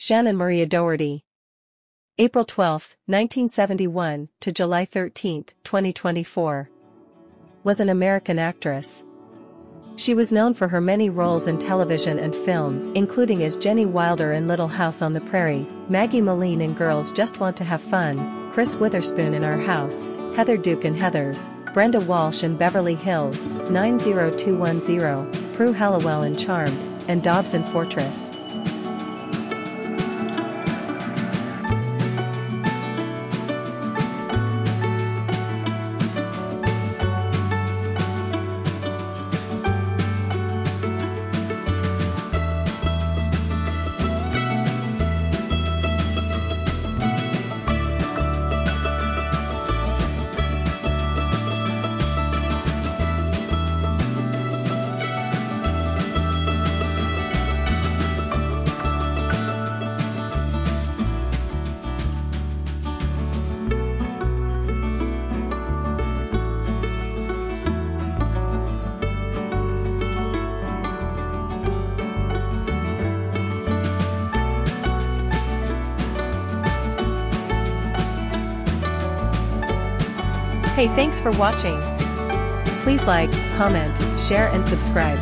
Shannen Maria Doherty. April 12, 1971 to July 13, 2024. Was an American actress. She was known for her many roles in television and film, including as Jenny Wilder in Little House on the Prairie, Maggie Malene in Girls Just Want to Have Fun, Kris Witherspoon in Our House, Heather Duke in Heathers, Brenda Walsh in Beverly Hills, 90210, Prue Halliwell in Charmed, and Dobbs in Fortress. Hey thanks for watching. Please like, comment, share and subscribe.